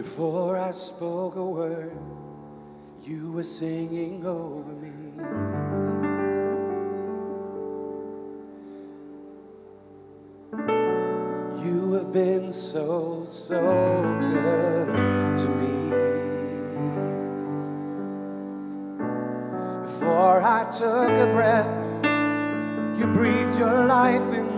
Before I spoke a word, you were singing over me. You have been so, so good to me. Before I took a breath, you breathed your life in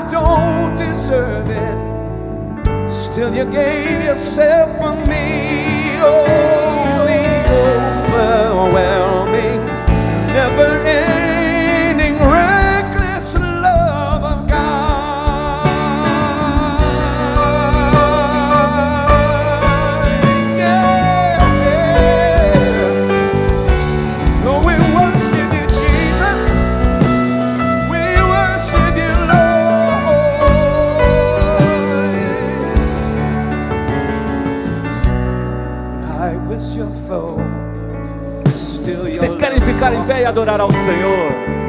I don't deserve it. Still, you gave yourself for me. Oh, the overwhelm. Vocês querem ficar em pé e adorar ao Senhor?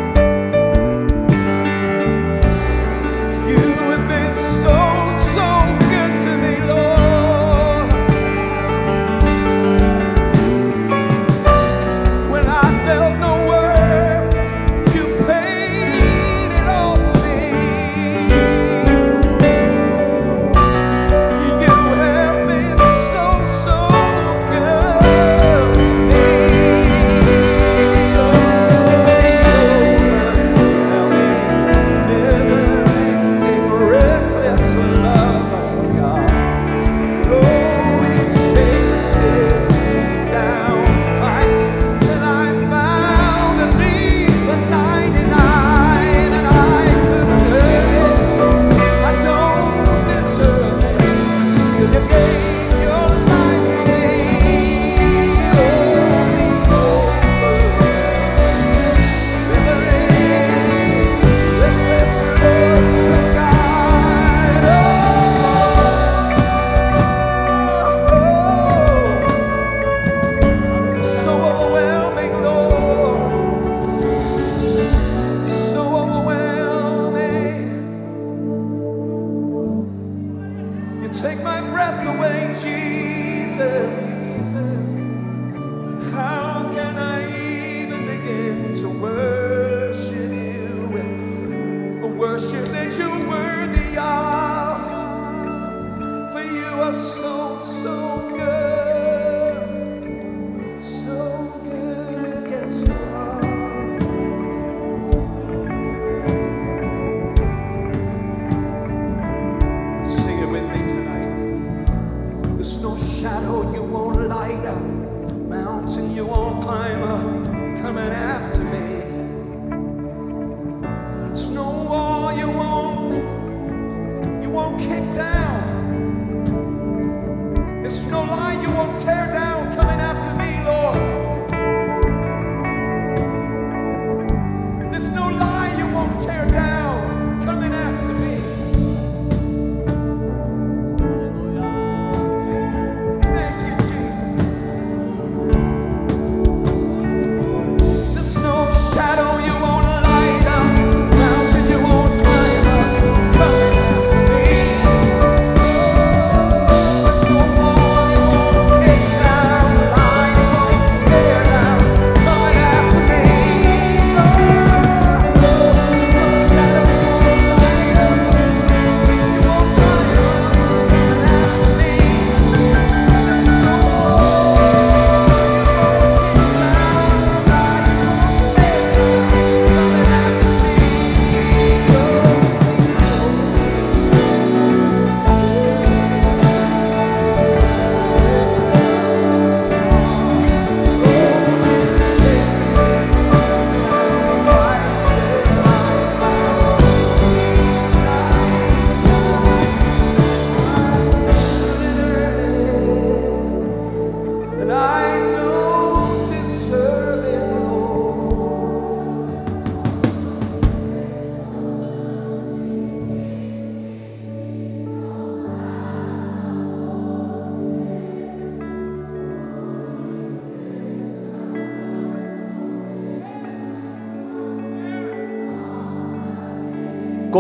Take my breath away, Jesus. How can I even begin to worship you? Worship that you worship.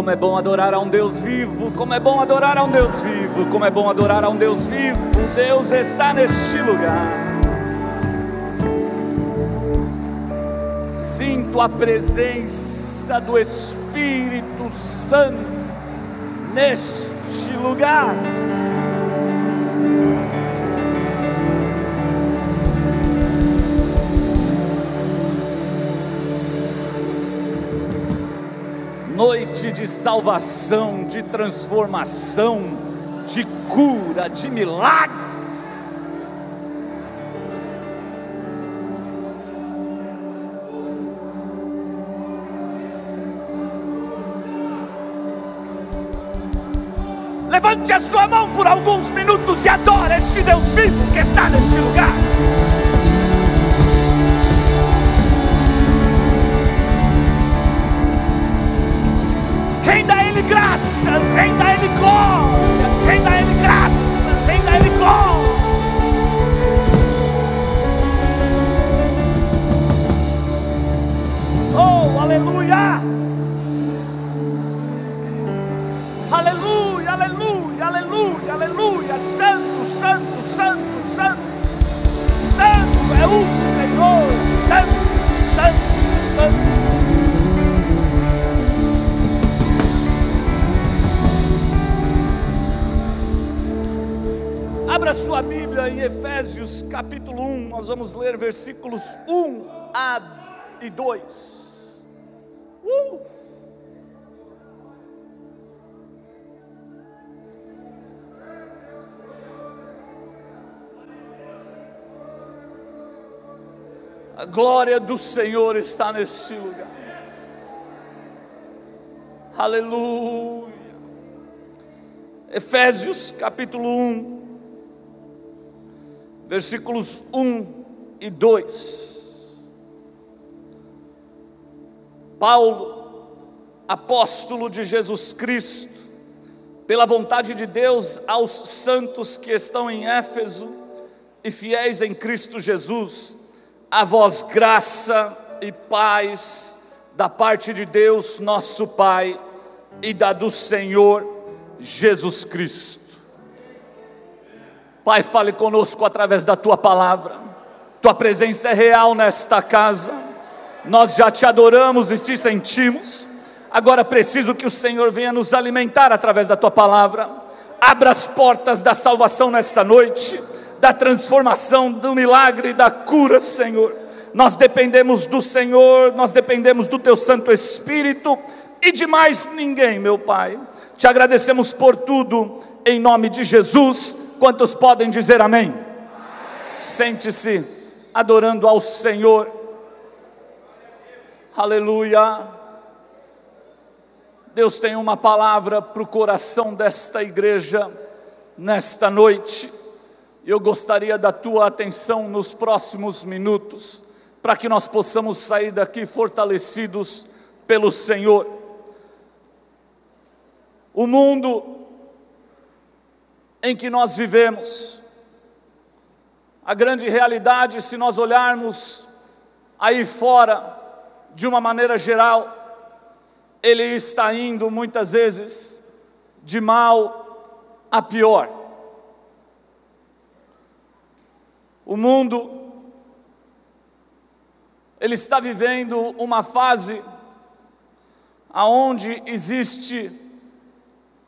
Como é bom adorar a um Deus vivo, como é bom adorar a um Deus vivo, como é bom adorar a um Deus vivo. Deus está neste lugar. Sinto a presença do Espírito Santo neste lugar. Noite de salvação, de transformação, de cura, de milagre. Levante a sua mão por alguns minutos e adore este Deus vivo que está neste lugar. Graças, renda Ele glória, renda Ele graças, renda Ele glória. Oh, aleluia! Aleluia, aleluia, aleluia, aleluia. Santo, santo, santo, santo. Santo é o Senhor. Santo, santo, santo. Abra sua Bíblia em Efésios capítulo 1, nós vamos ler versículos 1 a e 2. Uh! A glória do Senhor está neste lugar. Aleluia. Efésios capítulo 1, versículos 1 e 2. Paulo, apóstolo de Jesus Cristo, pela vontade de Deus aos santos que estão em Éfeso e fiéis em Cristo Jesus, a vós graça e paz da parte de Deus, nosso Pai, e da do Senhor Jesus Cristo. Pai, fale conosco através da tua palavra. Tua presença é real nesta casa. Nós já te adoramos e te sentimos. Agora preciso que o Senhor venha nos alimentar através da tua palavra. Abra as portas da salvação nesta noite, da transformação, do milagre, da cura, Senhor. Nós dependemos do Senhor, nós dependemos do teu Santo Espírito e de mais ninguém, meu Pai. Te agradecemos por tudo, em nome de Jesus. Quantos podem dizer amém? Sente-se adorando ao Senhor. Aleluia. Deus tem uma palavra para o coração desta igreja nesta noite. Eu gostaria da tua atenção nos próximos minutos, para que nós possamos sair daqui fortalecidos pelo Senhor. O mundo em que nós vivemos, a grande realidade, se nós olharmos aí fora, de uma maneira geral, ele está indo muitas vezes de mal a pior. O mundo, ele está vivendo uma fase aonde existe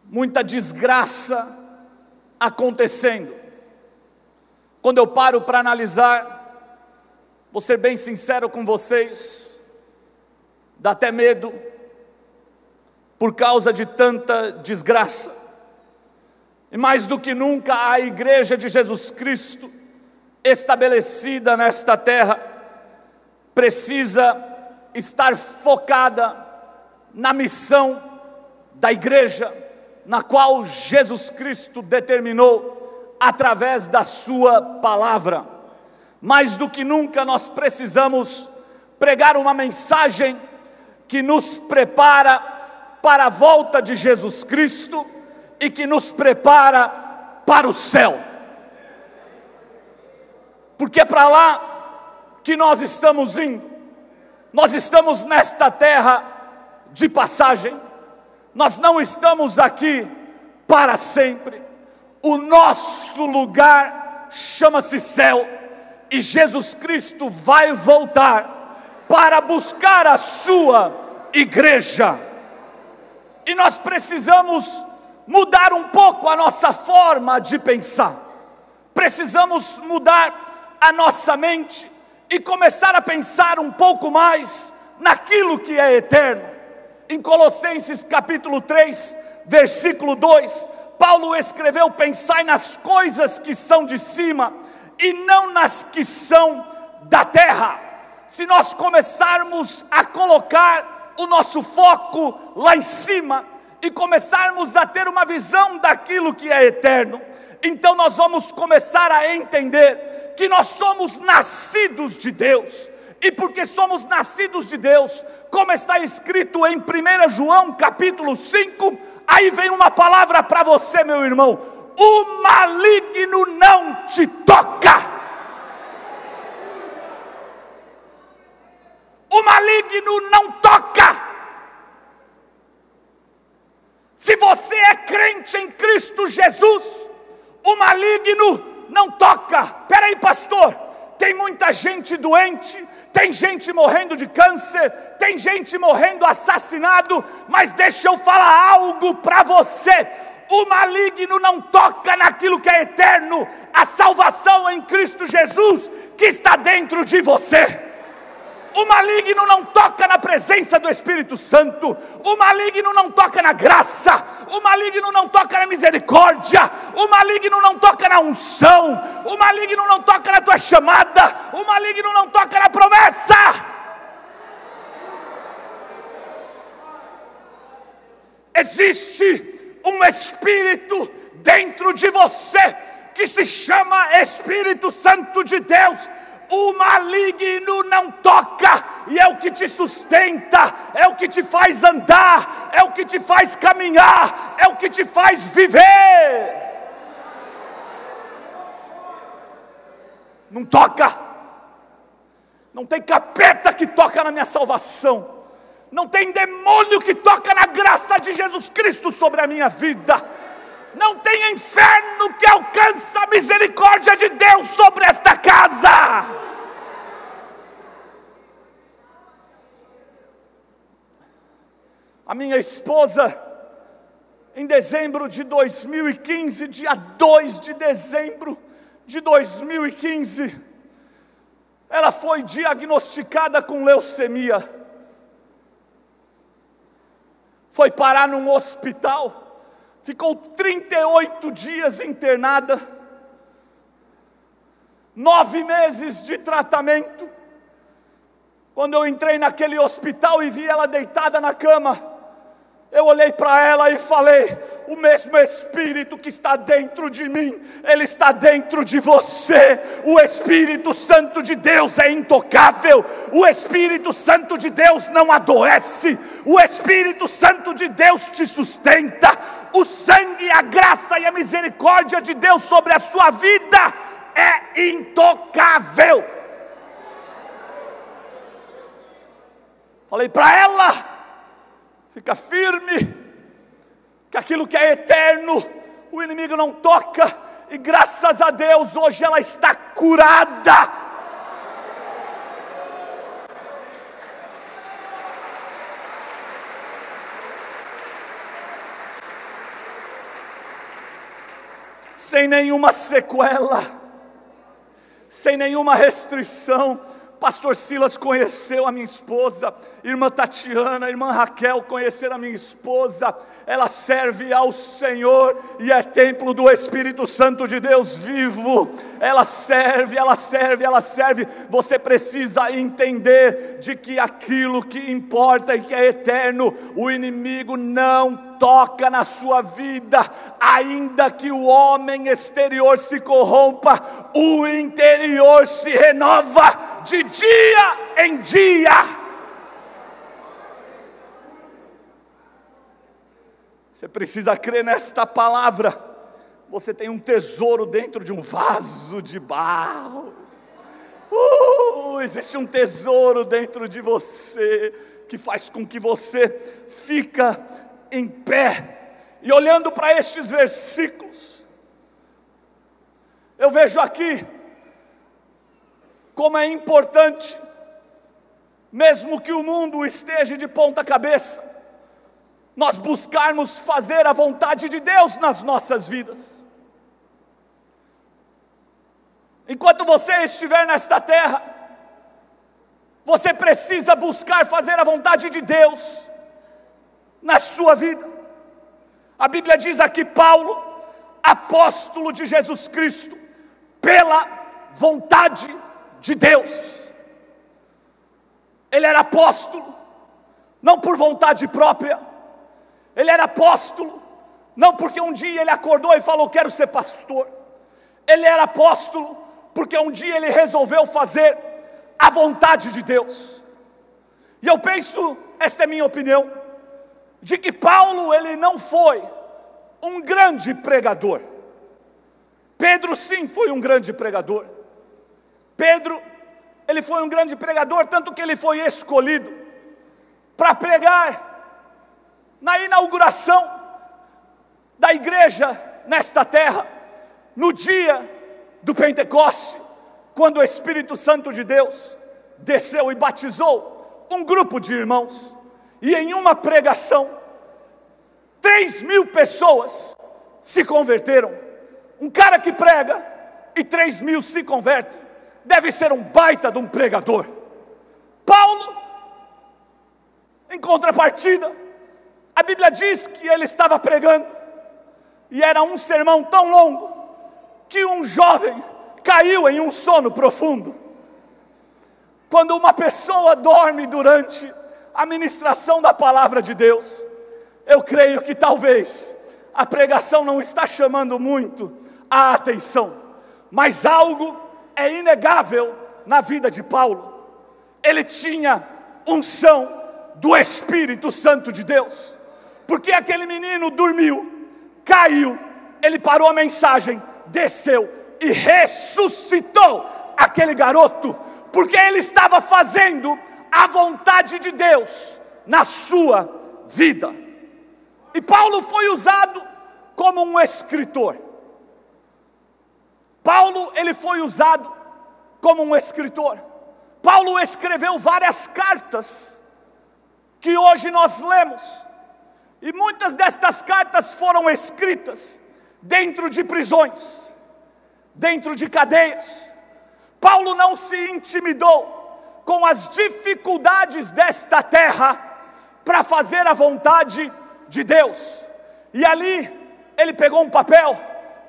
muita desgraça acontecendo. Quando eu paro para analisar, vou ser bem sincero com vocês, dá até medo, por causa de tanta desgraça. E mais do que nunca, a igreja de Jesus Cristo, estabelecida nesta terra, precisa estar focada na missão da igreja, na qual Jesus Cristo determinou através da Sua palavra. Mais do que nunca, nós precisamos pregar uma mensagem que nos prepara para a volta de Jesus Cristo e que nos prepara para o céu. Porque é para lá que nós estamos indo. Nós estamos nesta terra de passagem. Nós não estamos aqui para sempre. O nosso lugar chama-se céu e Jesus Cristo vai voltar para buscar a sua igreja. E nós precisamos mudar um pouco a nossa forma de pensar. Precisamos mudar a nossa mente e começar a pensar um pouco mais naquilo que é eterno. Em Colossenses capítulo 3, versículo 2, Paulo escreveu: Pensai nas coisas que são de cima e não nas que são da terra. Se nós começarmos a colocar o nosso foco lá em cima e começarmos a ter uma visão daquilo que é eterno, então nós vamos começar a entender que nós somos nascidos de Deus. E porque somos nascidos de Deus, como está escrito em 1 João capítulo 5, aí vem uma palavra para você, meu irmão: o maligno não te toca. O maligno não toca. Se você é crente em Cristo Jesus, o maligno não toca. Peraí, pastor, tem muita gente doente, tem gente morrendo de câncer, tem gente morrendo assassinado, mas deixa eu falar algo para você. O maligno não toca naquilo que é eterno, a salvação em Cristo Jesus que está dentro de você. O maligno não toca na presença do Espírito Santo, o maligno não toca na graça, o maligno não toca na misericórdia, o maligno não toca na unção, o maligno não toca na tua chamada, o maligno não toca na promessa. Existe um espírito dentro de você que se chama Espírito Santo de Deus o maligno não toca, e é o que te sustenta, é o que te faz andar, é o que te faz caminhar, é o que te faz viver. Não toca, não tem capeta que toca na minha salvação, não tem demônio que toca na graça de Jesus Cristo sobre a minha vida não tem inferno que alcança a misericórdia de Deus sobre esta casa. A minha esposa, em dezembro de 2015, dia 2 de dezembro de 2015, ela foi diagnosticada com leucemia. Foi parar num hospital ficou 38 dias internada, nove meses de tratamento. Quando eu entrei naquele hospital e vi ela deitada na cama, eu olhei para ela e falei: o mesmo Espírito que está dentro de mim, ele está dentro de você. O Espírito Santo de Deus é intocável, o Espírito Santo de Deus não adoece, o Espírito Santo de Deus te sustenta. O sangue, a graça e a misericórdia de Deus sobre a sua vida é intocável. Falei para ela, fica firme, que aquilo que é eterno, o inimigo não toca, e graças a Deus hoje ela está curada. Sem nenhuma sequela, sem nenhuma restrição, Pastor Silas conheceu a minha esposa, irmã Tatiana, irmã Raquel conheceram a minha esposa. Ela serve ao Senhor e é templo do Espírito Santo de Deus vivo. Ela serve, ela serve, ela serve. Você precisa entender de que aquilo que importa e que é eterno, o inimigo não toca na sua vida, ainda que o homem exterior se corrompa, o interior se renova de dia em dia. Você precisa crer nesta palavra. Você tem um tesouro dentro de um vaso de barro. Uh, existe um tesouro dentro de você que faz com que você fica em pé e olhando para estes versículos, eu vejo aqui como é importante, mesmo que o mundo esteja de ponta cabeça, nós buscarmos fazer a vontade de Deus nas nossas vidas. Enquanto você estiver nesta terra, você precisa buscar fazer a vontade de Deus na sua vida. A Bíblia diz aqui, Paulo, apóstolo de Jesus Cristo, pela vontade de Deus. Ele era apóstolo, não por vontade própria, ele era apóstolo, não porque um dia ele acordou e falou: Quero ser pastor. Ele era apóstolo, porque um dia ele resolveu fazer a vontade de Deus. E eu penso, esta é minha opinião, de que Paulo ele não foi um grande pregador. Pedro sim foi um grande pregador. Pedro, ele foi um grande pregador, tanto que ele foi escolhido para pregar na inauguração da igreja nesta terra, no dia do Pentecoste, quando o Espírito Santo de Deus desceu e batizou um grupo de irmãos, e em uma pregação, três mil pessoas se converteram. Um cara que prega e três mil se convertem, deve ser um baita de um pregador. Paulo, em contrapartida, a Bíblia diz que ele estava pregando, e era um sermão tão longo, que um jovem caiu em um sono profundo. Quando uma pessoa dorme durante a ministração da palavra de Deus, eu creio que talvez a pregação não está chamando muito a atenção, mas algo é inegável na vida de Paulo. Ele tinha unção do Espírito Santo de Deus porque aquele menino dormiu, caiu, ele parou a mensagem, desceu e ressuscitou aquele garoto, porque ele estava fazendo a vontade de Deus na sua vida. E Paulo foi usado como um escritor. Paulo, ele foi usado como um escritor. Paulo escreveu várias cartas que hoje nós lemos. E muitas destas cartas foram escritas dentro de prisões, dentro de cadeias. Paulo não se intimidou com as dificuldades desta terra para fazer a vontade de Deus. E ali ele pegou um papel,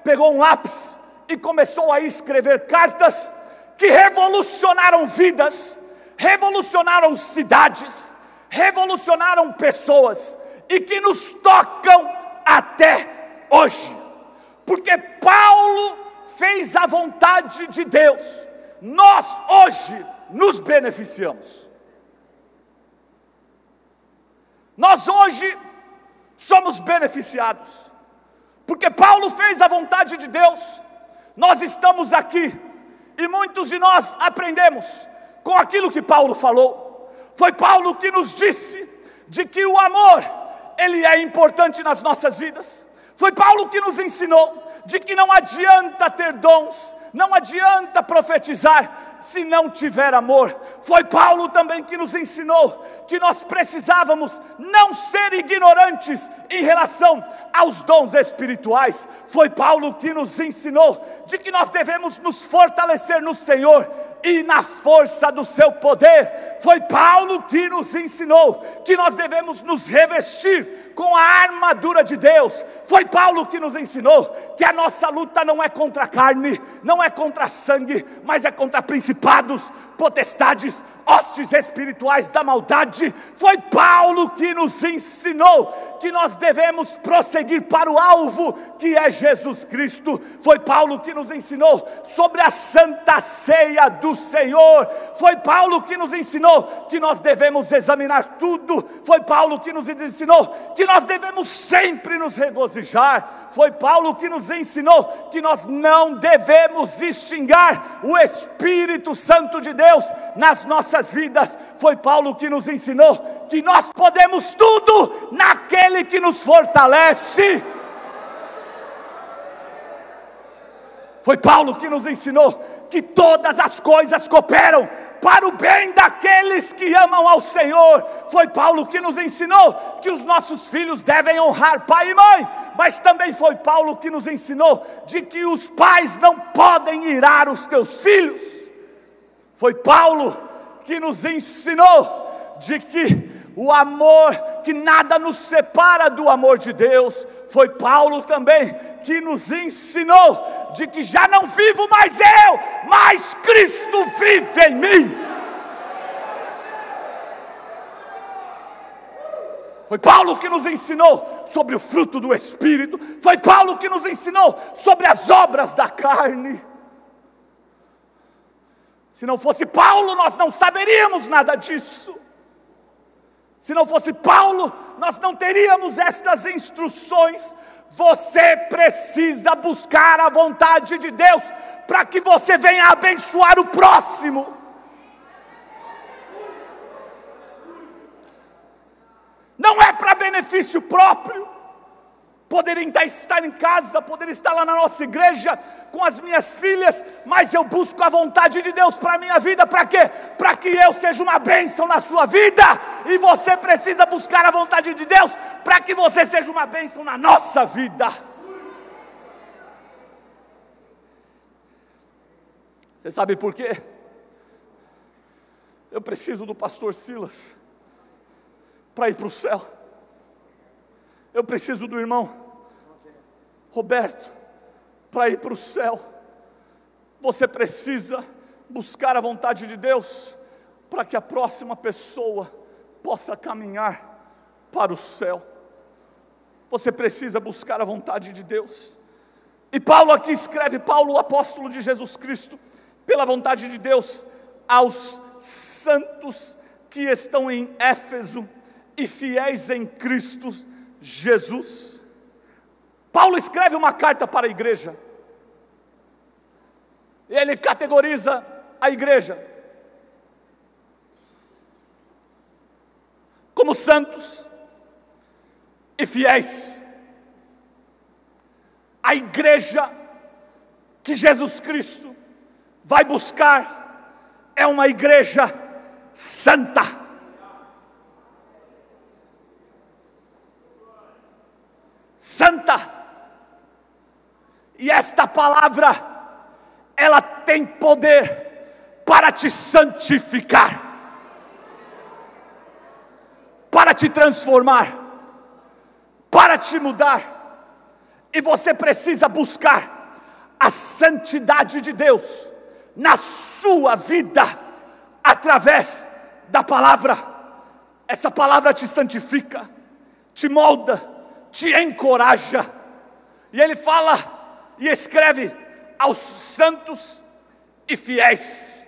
pegou um lápis e começou a escrever cartas que revolucionaram vidas, revolucionaram cidades, revolucionaram pessoas e que nos tocam até hoje. Porque Paulo fez a vontade de Deus, nós hoje nos beneficiamos. Nós hoje somos beneficiados, porque Paulo fez a vontade de Deus, nós estamos aqui e muitos de nós aprendemos com aquilo que Paulo falou. Foi Paulo que nos disse de que o amor ele é importante nas nossas vidas. Foi Paulo que nos ensinou de que não adianta ter dons, não adianta profetizar se não tiver amor. Foi Paulo também que nos ensinou que nós precisávamos não ser ignorantes em relação aos dons espirituais. Foi Paulo que nos ensinou de que nós devemos nos fortalecer no Senhor e na força do seu poder. Foi Paulo que nos ensinou que nós devemos nos revestir com a armadura de Deus. Foi Paulo que nos ensinou que a nossa luta não é contra a carne, não é contra sangue, mas é contra principados, potestades, hostes espirituais da maldade. Foi Paulo que nos ensinou que nós devemos prosseguir para o alvo que é Jesus Cristo. Foi Paulo que nos ensinou sobre a santa ceia do Senhor. Foi Paulo que nos ensinou que nós devemos examinar tudo. Foi Paulo que nos ensinou que nós devemos sempre nos regozijar. Foi Paulo que nos ensinou que nós não devemos extingar o Espírito Santo de Deus nas nossas vidas. Foi Paulo que nos ensinou que nós podemos tudo naquele que nos fortalece. Foi Paulo que nos ensinou que todas as coisas cooperam para o bem daqueles que amam ao Senhor. Foi Paulo que nos ensinou que os nossos filhos devem honrar pai e mãe, mas também foi Paulo que nos ensinou de que os pais não podem irar os teus filhos. Foi Paulo que nos ensinou de que o amor, que nada nos separa do amor de Deus. Foi Paulo também que nos ensinou de que já não vivo mais eu, mas Cristo vive em mim. Foi Paulo que nos ensinou sobre o fruto do Espírito, foi Paulo que nos ensinou sobre as obras da carne. Se não fosse Paulo, nós não saberíamos nada disso. Se não fosse Paulo, nós não teríamos estas instruções. Você precisa buscar a vontade de Deus para que você venha abençoar o próximo. Não é para benefício próprio poderia estar em casa, poderia estar lá na nossa igreja com as minhas filhas, mas eu busco a vontade de Deus para a minha vida, para quê? Para que eu seja uma bênção na sua vida, e você precisa buscar a vontade de Deus para que você seja uma bênção na nossa vida. Você sabe por quê? Eu preciso do pastor Silas para ir para o céu. Eu preciso do irmão Roberto, para ir para o céu, você precisa buscar a vontade de Deus para que a próxima pessoa possa caminhar para o céu. Você precisa buscar a vontade de Deus. E Paulo aqui escreve, Paulo, apóstolo de Jesus Cristo, pela vontade de Deus, aos santos que estão em Éfeso e fiéis em Cristo Jesus. Paulo escreve uma carta para a igreja. Ele categoriza a igreja como santos e fiéis. A igreja que Jesus Cristo vai buscar é uma igreja santa. Santa e esta palavra, ela tem poder para te santificar, para te transformar, para te mudar. E você precisa buscar a santidade de Deus na sua vida através da palavra. Essa palavra te santifica, te molda, te encoraja. E ele fala e escreve aos santos e fiéis.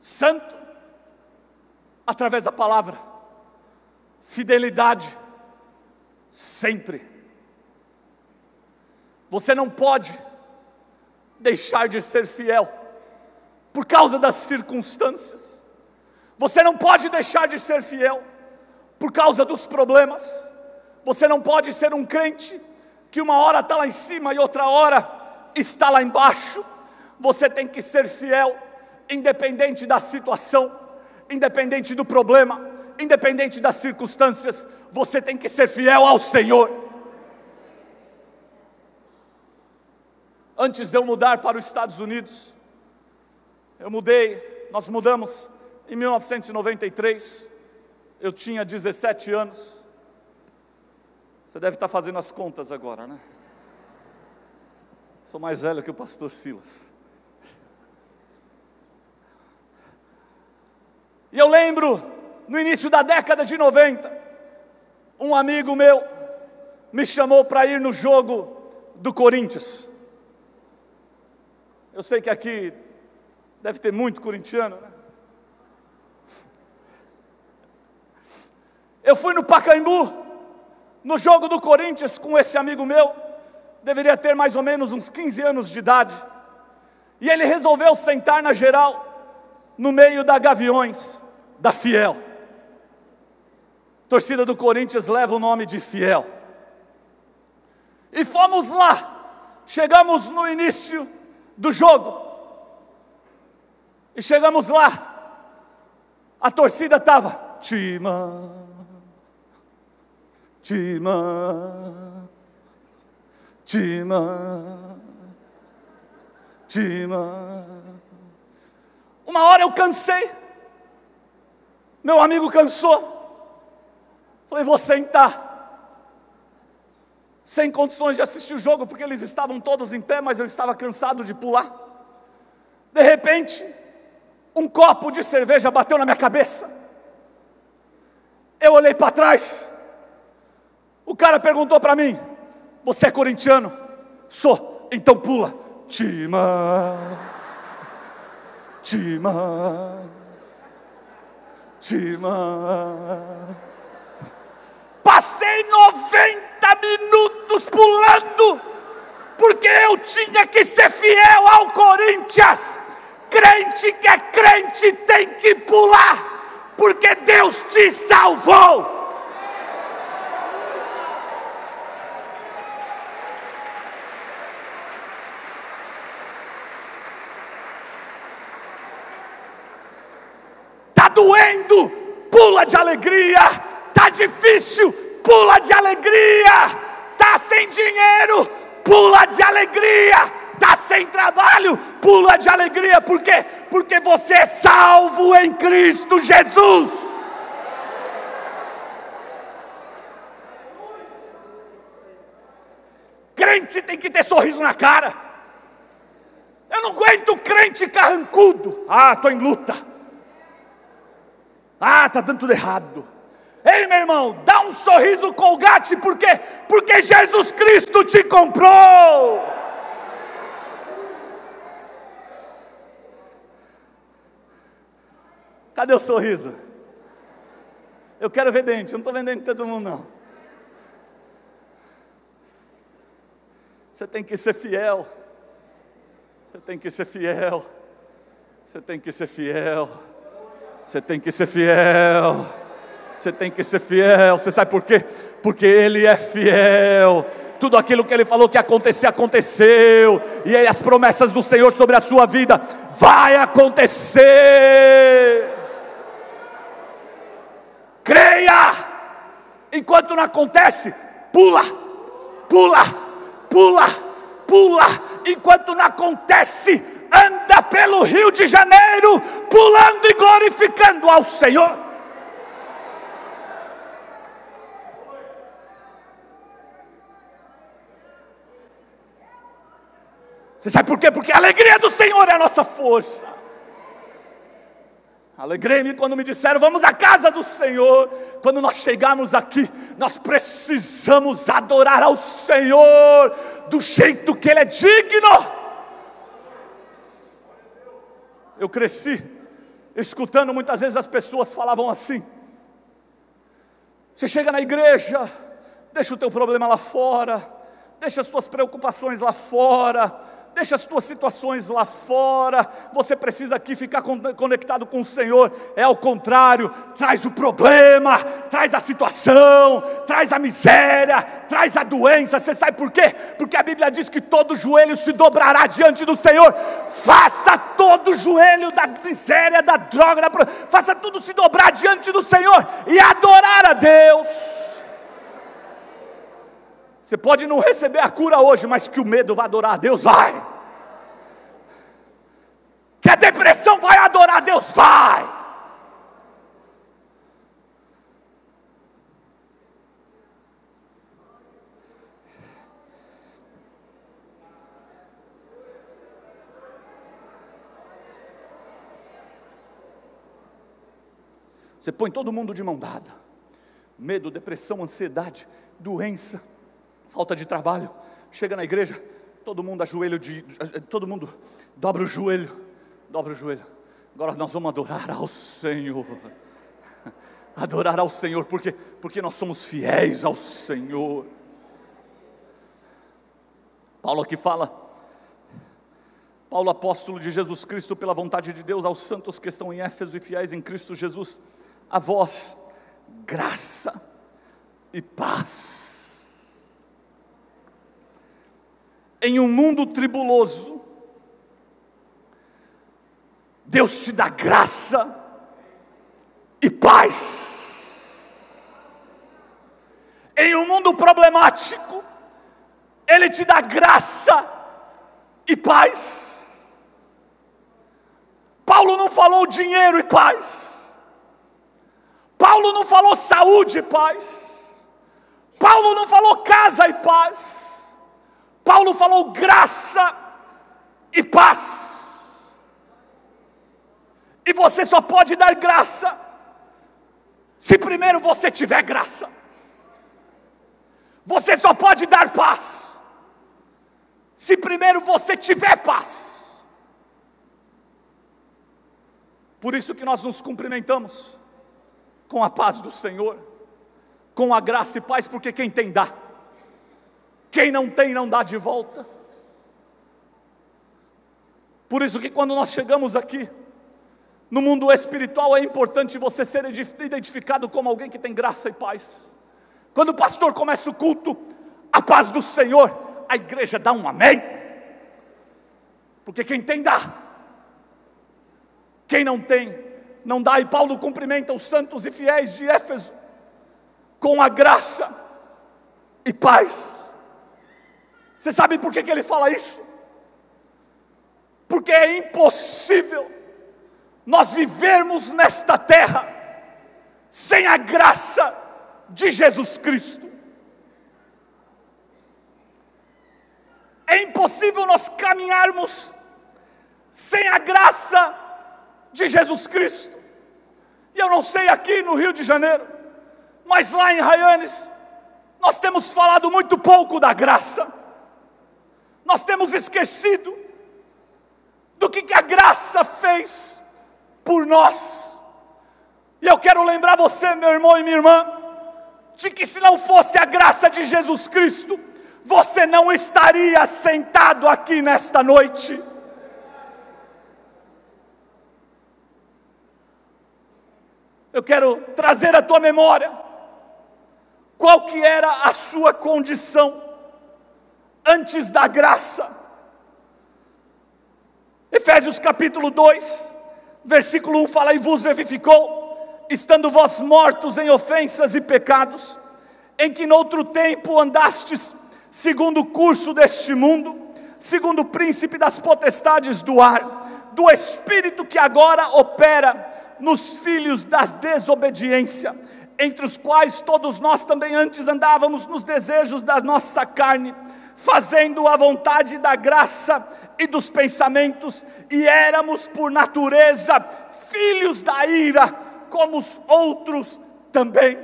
Santo, através da palavra, fidelidade, sempre. Você não pode deixar de ser fiel por causa das circunstâncias. Você não pode deixar de ser fiel por causa dos problemas. Você não pode ser um crente que uma hora está lá em cima e outra hora está lá embaixo. Você tem que ser fiel, independente da situação, independente do problema, independente das circunstâncias. Você tem que ser fiel ao Senhor. Antes de eu mudar para os Estados Unidos, eu mudei, nós mudamos em 1993 eu tinha 17 anos. Você deve estar fazendo as contas agora, né? Sou mais velho que o pastor Silas. E eu lembro, no início da década de 90, um amigo meu me chamou para ir no jogo do Corinthians. Eu sei que aqui deve ter muito corintiano, né? Eu fui no Pacaembu, no jogo do Corinthians com esse amigo meu, deveria ter mais ou menos uns 15 anos de idade, e ele resolveu sentar na geral, no meio da Gaviões, da Fiel. Torcida do Corinthians leva o nome de Fiel. E fomos lá, chegamos no início do jogo, e chegamos lá, a torcida estava, Tima, Tima, Tima, Tima. Uma hora eu cansei, meu amigo cansou, falei, vou sentar. Sem condições de assistir o jogo, porque eles estavam todos em pé, mas eu estava cansado de pular. De repente, um copo de cerveja bateu na minha cabeça. Eu olhei para trás, o cara perguntou para mim: Você é corintiano? Sou, então pula. Tima, Tima, Tima. Passei 90 minutos pulando, porque eu tinha que ser fiel ao Corinthians. Crente que é crente tem que pular, porque Deus te salvou. Doendo, pula de alegria. Tá difícil, pula de alegria. Tá sem dinheiro, pula de alegria. Tá sem trabalho, pula de alegria. Por quê? Porque você é salvo em Cristo Jesus. Crente tem que ter sorriso na cara. Eu não aguento crente carrancudo. Ah, estou em luta. Ah, está dando tudo errado. Ei, meu irmão, dá um sorriso colgate, por quê? Porque Jesus Cristo te comprou. Cadê o sorriso? Eu quero ver dente, eu não estou vendendo de todo mundo, não. Você tem que ser fiel. Você tem que ser fiel. Você tem que ser fiel. Você tem que ser fiel. Você tem que ser fiel. Você sabe por quê? Porque Ele é fiel. Tudo aquilo que Ele falou que ia acontecer, aconteceu. E aí as promessas do Senhor sobre a sua vida vai acontecer. Creia. Enquanto não acontece, pula, pula, pula, pula. Enquanto não acontece, anda pelo Rio de Janeiro, pulando e glorificando ao Senhor. Você sabe por quê? Porque a alegria do Senhor é a nossa força. Alegrei-me quando me disseram, vamos à casa do Senhor. Quando nós chegarmos aqui, nós precisamos adorar ao Senhor do jeito que Ele é digno. Eu cresci escutando muitas vezes as pessoas falavam assim: você chega na igreja, deixa o teu problema lá fora, deixa as suas preocupações lá fora, deixa as tuas situações lá fora, você precisa aqui ficar conectado com o Senhor, é ao contrário, traz o problema, traz a situação, traz a miséria, traz a doença, você sabe por quê? Porque a Bíblia diz que todo joelho se dobrará diante do Senhor, faça todo joelho da miséria, da droga, da... faça tudo se dobrar diante do Senhor e adorar a Deus. Você pode não receber a cura hoje, mas que o medo vai adorar a Deus, vai. Que a depressão vai adorar a Deus, vai. Você põe todo mundo de mão dada. Medo, depressão, ansiedade, doença falta de trabalho, chega na igreja, todo mundo ajoelho de, todo mundo dobra o joelho, dobra o joelho. Agora nós vamos adorar ao Senhor. Adorar ao Senhor, porque porque nós somos fiéis ao Senhor. Paulo aqui fala Paulo, apóstolo de Jesus Cristo, pela vontade de Deus, aos santos que estão em Éfeso e fiéis em Cristo Jesus, a vós, graça e paz. Em um mundo tribuloso, Deus te dá graça e paz. Em um mundo problemático, Ele te dá graça e paz. Paulo não falou dinheiro e paz. Paulo não falou saúde e paz. Paulo não falou casa e paz. Paulo falou graça e paz. E você só pode dar graça se primeiro você tiver graça. Você só pode dar paz se primeiro você tiver paz. Por isso que nós nos cumprimentamos com a paz do Senhor, com a graça e paz, porque quem tem dá, quem não tem não dá de volta. Por isso que quando nós chegamos aqui, no mundo espiritual é importante você ser identificado como alguém que tem graça e paz. Quando o pastor começa o culto, a paz do Senhor, a igreja dá um amém. Porque quem tem dá. Quem não tem, não dá. E Paulo cumprimenta os santos e fiéis de Éfeso com a graça e paz. Você sabe por que, que ele fala isso? Porque é impossível nós vivermos nesta terra sem a graça de Jesus Cristo. É impossível nós caminharmos sem a graça de Jesus Cristo. E eu não sei aqui no Rio de Janeiro, mas lá em Raianes, nós temos falado muito pouco da graça, nós temos esquecido do que, que a graça fez por nós. E eu quero lembrar você, meu irmão e minha irmã, de que se não fosse a graça de Jesus Cristo, você não estaria sentado aqui nesta noite. eu quero trazer à tua memória qual que era a sua condição antes da graça. Efésios capítulo 2, versículo 1 fala: E vos vivificou, estando vós mortos em ofensas e pecados, em que noutro tempo andastes segundo o curso deste mundo, segundo o príncipe das potestades do ar, do espírito que agora opera nos filhos da desobediência, entre os quais todos nós também antes andávamos nos desejos da nossa carne, fazendo a vontade da graça e dos pensamentos, e éramos por natureza filhos da ira, como os outros também.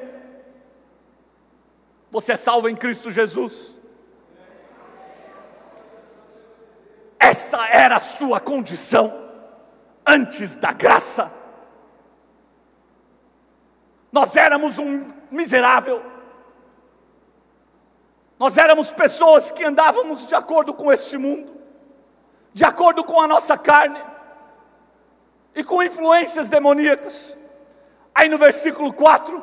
Você é salvo em Cristo Jesus. Essa era a sua condição antes da graça. Nós éramos um miserável. Nós éramos pessoas que andávamos de acordo com este mundo, de acordo com a nossa carne e com influências demoníacas. Aí no versículo 4,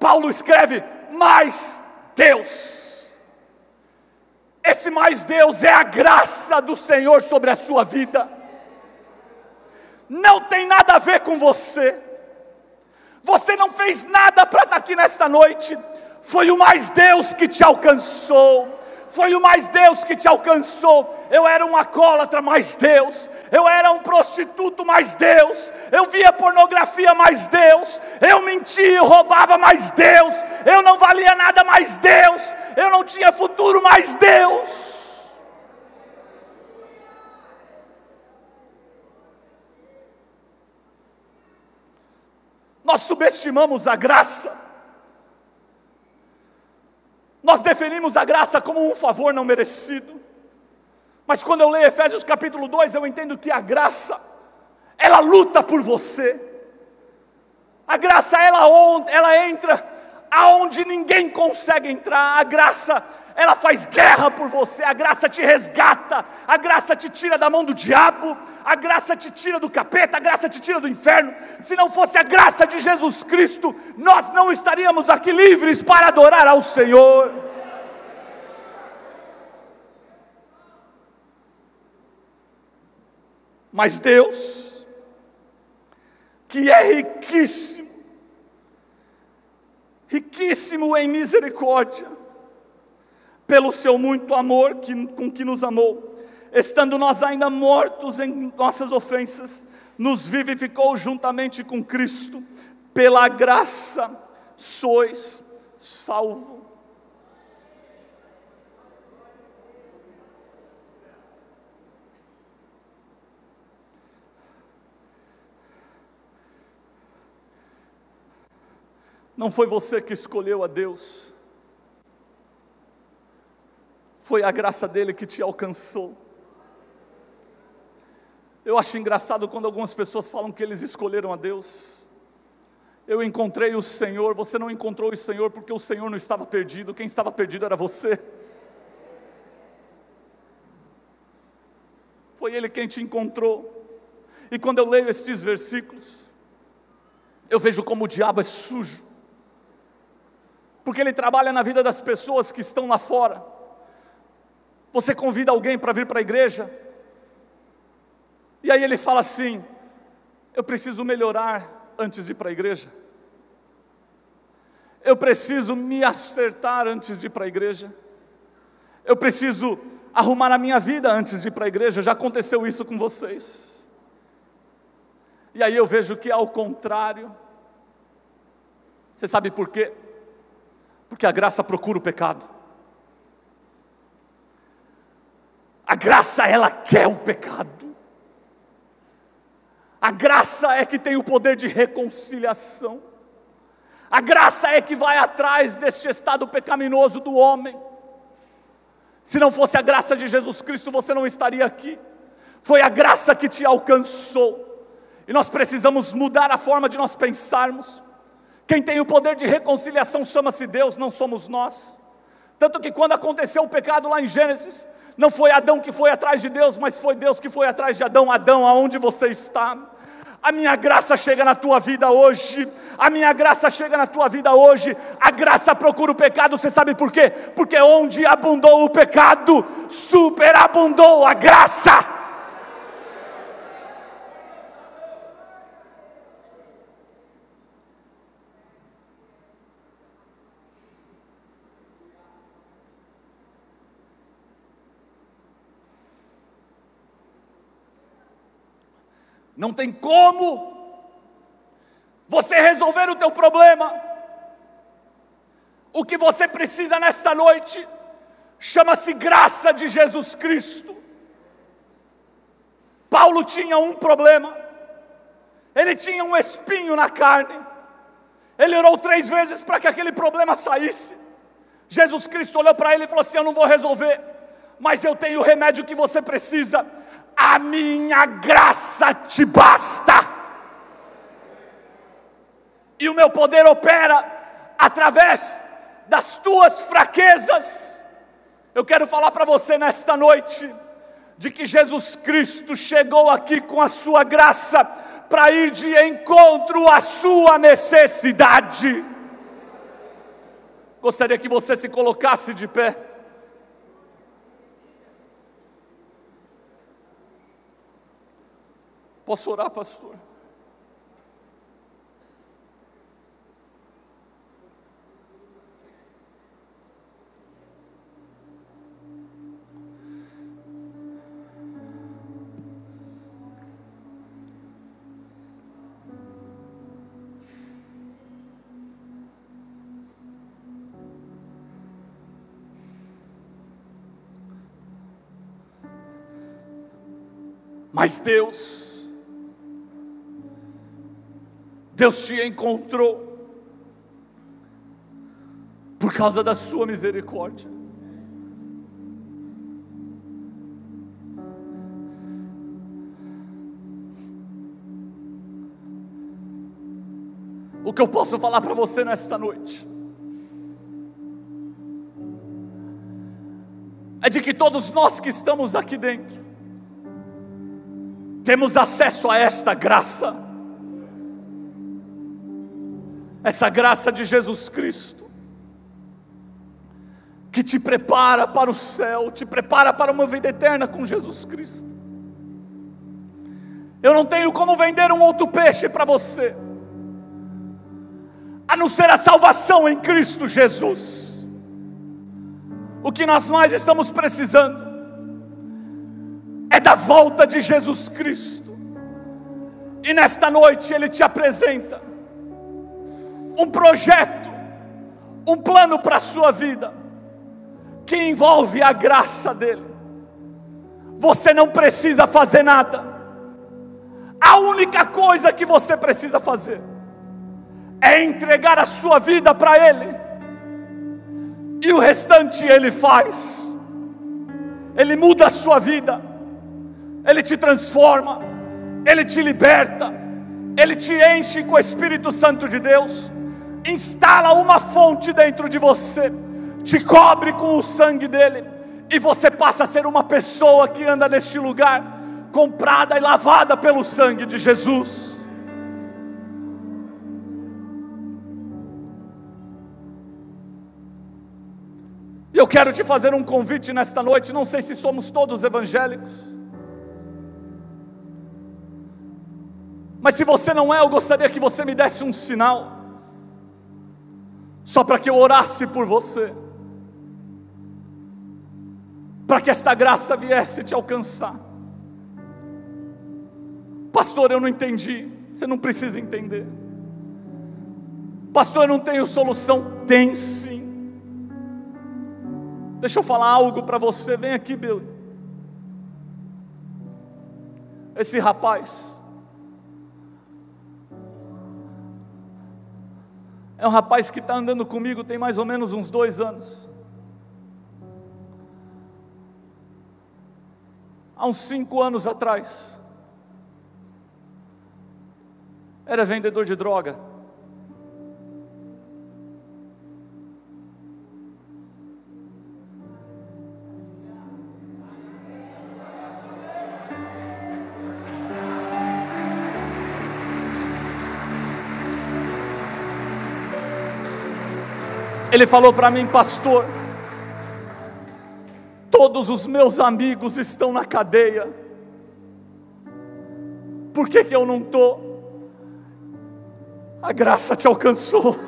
Paulo escreve: Mais Deus. Esse mais Deus é a graça do Senhor sobre a sua vida. Não tem nada a ver com você você não fez nada para estar aqui nesta noite. Foi o mais Deus que te alcançou. Foi o mais Deus que te alcançou. Eu era um acólatra, mais Deus. Eu era um prostituto, mais Deus. Eu via pornografia, mais Deus. Eu mentia, eu roubava, mais Deus. Eu não valia nada, mais Deus. Eu não tinha futuro, mais Deus. Nós subestimamos a graça. Nós definimos a graça como um favor não merecido. Mas quando eu leio Efésios capítulo 2, eu entendo que a graça, ela luta por você. A graça, ela, ela entra aonde ninguém consegue entrar. A graça, ela faz guerra por você, a graça te resgata, a graça te tira da mão do diabo, a graça te tira do capeta, a graça te tira do inferno. Se não fosse a graça de Jesus Cristo, nós não estaríamos aqui livres para adorar ao Senhor. Mas Deus, que é riquíssimo, riquíssimo em misericórdia, pelo seu muito amor que, com que nos amou, estando nós ainda mortos em nossas ofensas, nos vivificou juntamente com Cristo, pela graça sois salvo. Não foi você que escolheu a Deus, foi a graça dele que te alcançou. Eu acho engraçado quando algumas pessoas falam que eles escolheram a Deus. Eu encontrei o Senhor, você não encontrou o Senhor porque o Senhor não estava perdido, quem estava perdido era você. Foi Ele quem te encontrou. E quando eu leio estes versículos, eu vejo como o diabo é sujo, porque ele trabalha na vida das pessoas que estão lá fora. Você convida alguém para vir para a igreja, e aí ele fala assim: eu preciso melhorar antes de ir para a igreja, eu preciso me acertar antes de ir para a igreja, eu preciso arrumar a minha vida antes de ir para a igreja, já aconteceu isso com vocês. E aí eu vejo que ao contrário, você sabe por quê? Porque a graça procura o pecado. A graça, ela quer o pecado. A graça é que tem o poder de reconciliação. A graça é que vai atrás deste estado pecaminoso do homem. Se não fosse a graça de Jesus Cristo, você não estaria aqui. Foi a graça que te alcançou. E nós precisamos mudar a forma de nós pensarmos. Quem tem o poder de reconciliação chama-se Deus, não somos nós. Tanto que quando aconteceu o pecado lá em Gênesis, não foi Adão que foi atrás de Deus, mas foi Deus que foi atrás de Adão. Adão, aonde você está? A minha graça chega na tua vida hoje. A minha graça chega na tua vida hoje. A graça procura o pecado. Você sabe por quê? Porque onde abundou o pecado, superabundou a graça. Não tem como você resolver o teu problema. O que você precisa nesta noite chama-se graça de Jesus Cristo. Paulo tinha um problema. Ele tinha um espinho na carne. Ele orou três vezes para que aquele problema saísse. Jesus Cristo olhou para ele e falou assim: Eu não vou resolver, mas eu tenho o remédio que você precisa a minha graça te basta. E o meu poder opera através das tuas fraquezas. Eu quero falar para você nesta noite de que Jesus Cristo chegou aqui com a sua graça para ir de encontro à sua necessidade. Gostaria que você se colocasse de pé. Posso orar, pastor? Mas Deus Deus te encontrou, por causa da Sua misericórdia. O que eu posso falar para você nesta noite é de que todos nós que estamos aqui dentro temos acesso a esta graça, essa graça de Jesus Cristo, que te prepara para o céu, te prepara para uma vida eterna com Jesus Cristo. Eu não tenho como vender um outro peixe para você a não ser a salvação em Cristo Jesus. O que nós mais estamos precisando é da volta de Jesus Cristo. E nesta noite Ele te apresenta um projeto, um plano para a sua vida, que envolve a graça dEle. Você não precisa fazer nada, a única coisa que você precisa fazer é entregar a sua vida para Ele, e o restante Ele faz, Ele muda a sua vida, Ele te transforma, Ele te liberta, Ele te enche com o Espírito Santo de Deus, instala uma fonte dentro de você, te cobre com o sangue dEle, e você passa a ser uma pessoa que anda neste lugar, comprada e lavada pelo sangue de Jesus. E eu quero te fazer um convite nesta noite, não sei se somos todos evangélicos. Mas se você não é, eu gostaria que você me desse um sinal, só para que eu orasse por você, para que esta graça viesse te alcançar. Pastor, eu não entendi, você não precisa entender. Pastor, eu não tenho solução, tem sim. Deixa eu falar algo para você. Vem aqui, Bill. Esse rapaz é um rapaz que está andando comigo tem mais ou menos uns dois anos. Há uns cinco anos atrás, era vendedor de droga. Ele falou para mim, pastor, todos os meus amigos estão na cadeia, por que, que eu não estou? A graça te alcançou.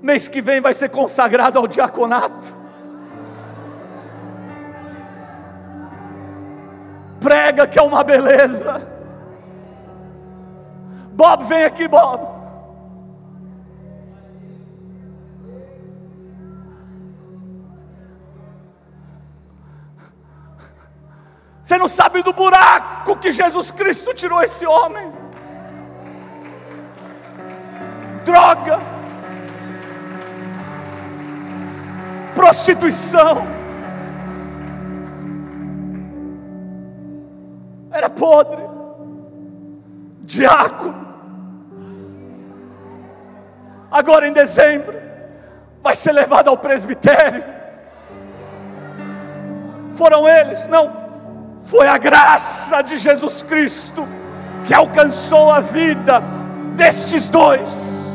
Mês que vem vai ser consagrado ao diaconato. Prega que é uma beleza. Bob, vem aqui, Bob. Você não sabe do buraco que Jesus Cristo tirou esse homem. Droga, prostituição, era podre, diácono, agora em dezembro, vai ser levado ao presbitério. Foram eles? Não, foi a graça de Jesus Cristo que alcançou a vida destes dois.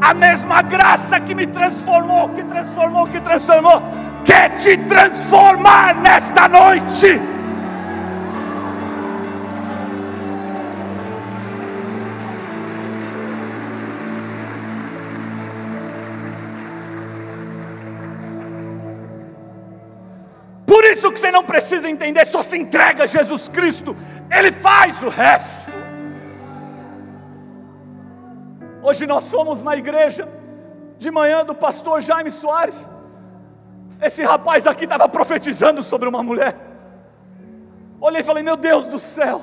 A mesma graça que me transformou, que transformou, que transformou, quer te transformar nesta noite. Isso que você não precisa entender, só se entrega a Jesus Cristo, Ele faz o resto. Hoje nós fomos na igreja de manhã do pastor Jaime Soares. Esse rapaz aqui estava profetizando sobre uma mulher. Olhei e falei: Meu Deus do céu,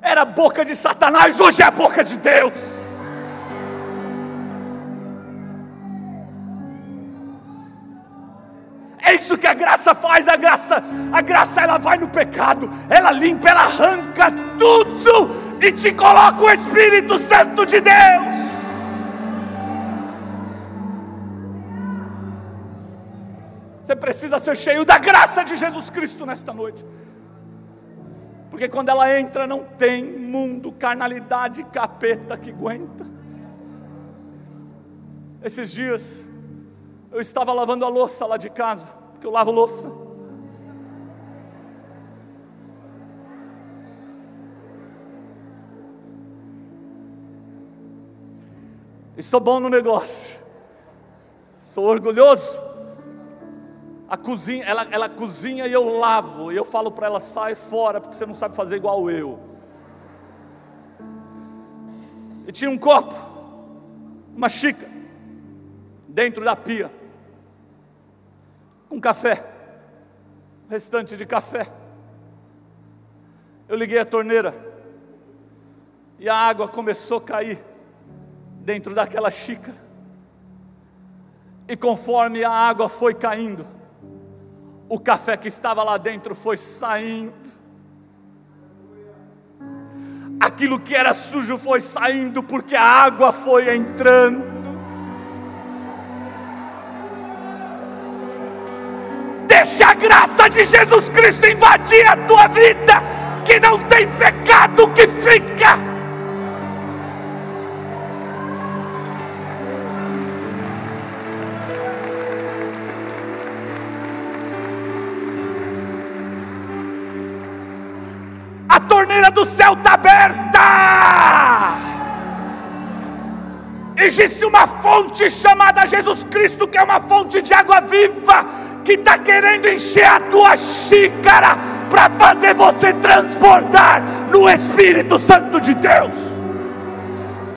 Era boca de Satanás, hoje é a boca de Deus. Isso que a graça faz, a graça, a graça ela vai no pecado, ela limpa, ela arranca tudo e te coloca o Espírito Santo de Deus. Você precisa ser cheio da graça de Jesus Cristo nesta noite. Porque quando ela entra, não tem mundo, carnalidade, capeta que aguenta. Esses dias, eu estava lavando a louça lá de casa, porque eu lavo louça. E sou bom no negócio, sou orgulhoso a cozinha, ela, ela cozinha e eu lavo, e eu falo para ela: sai fora, porque você não sabe fazer igual eu. E tinha um copo, uma xícara, dentro da pia, um café, restante de café. Eu liguei a torneira, e a água começou a cair dentro daquela xícara. E conforme a água foi caindo, o café que estava lá dentro foi saindo. Aquilo que era sujo foi saindo porque a água foi entrando. Deixa a graça de Jesus Cristo invadir a tua vida, que não tem pecado que fica. torneira do céu está aberta. Existe uma fonte chamada Jesus Cristo, que é uma fonte de água viva, que está querendo encher a tua xícara para fazer você transbordar no Espírito Santo de Deus.